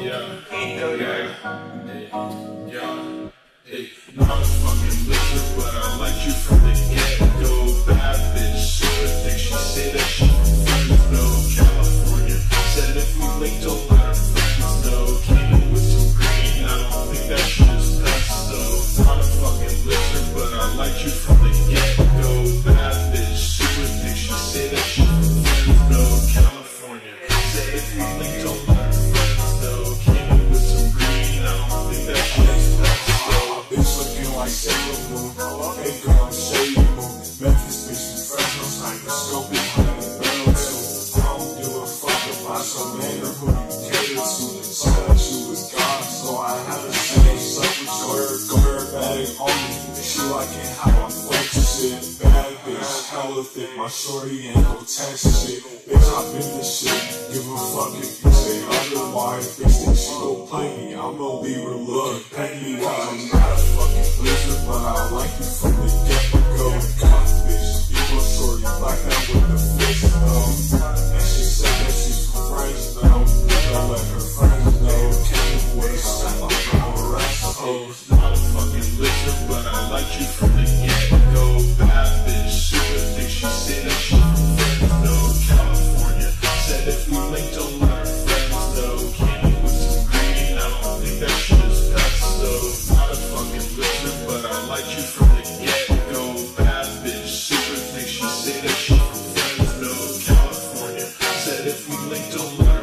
Hell yeah. Hey, yeah. Hey, not a fucking lizard, but I like you from the get-go. Bad bitch, super thick. She say that she from Fresno, California. Said if we link, don't let her friends know. Came in with some green, I don't think that shit Girl, Memphis bitch too. I don't give a fuck about some man who you cater to. That you was God, so I had to say suck with your guard bag on me. She liking how I and shit. Bad bitch, hella thick. My shorty ain't no text shit. Bitch, I been this shit. Give a fuck if you say otherwise. Bitch, think she gon' play me. I'ma leave her look. nose, not a fucking liquor, but I like you from the get-go. Bad bitch, super thick, she said that she from Fresno, California. Said if we link, don't let her friends know. Candy with some green, I don't think that shit is pesto. Not a fucking liquor, but I like you from the get-go. Bad bitch, super thick, she said that she from Fresno, California. Said if we link, don't let her